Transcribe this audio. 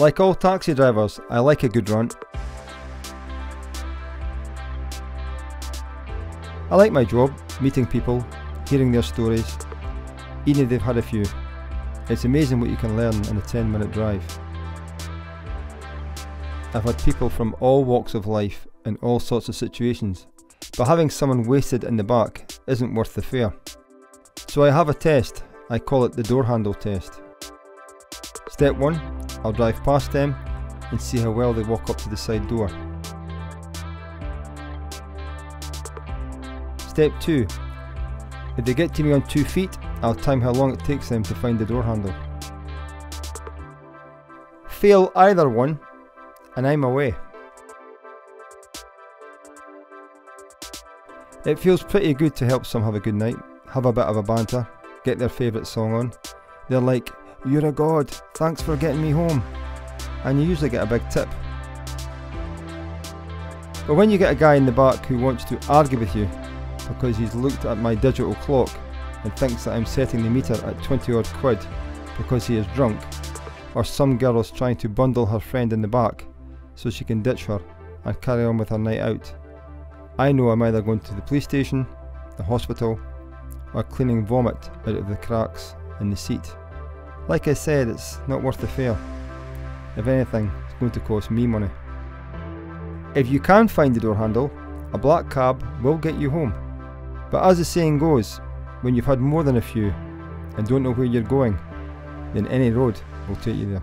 Like all taxi drivers, I like a good rant. I like my job, meeting people, hearing their stories, even if they've had a few. It's amazing what you can learn in a 10 minute drive. I've had people from all walks of life in all sorts of situations, but having someone wasted in the back isn't worth the fare. So I have a test, I call it the door handle test. Step 1 I'll drive past them and see how well they walk up to the side door. Step 2 If they get to me on 2 feet, I'll time how long it takes them to find the door handle. Fail either one, and I'm away. It feels pretty good to help some have a good night, have a bit of a banter, get their favourite song on. They're like, You're a god, thanks for getting me home. And you usually get a big tip. But when you get a guy in the back who wants to argue with you because he's looked at my digital clock and thinks that I'm setting the meter at 20 odd quid because he is drunk, or some girl is trying to bundle her friend in the back so she can ditch her and carry on with her night out. I know I'm either going to the police station, the hospital, or cleaning vomit out of the cracks in the seat. Like I said, it's not worth the fare. If anything, it's going to cost me money. If you can find the door handle, a black cab will get you home. But as the saying goes, when you've had more than a few and don't know where you're going, then any road will take you there.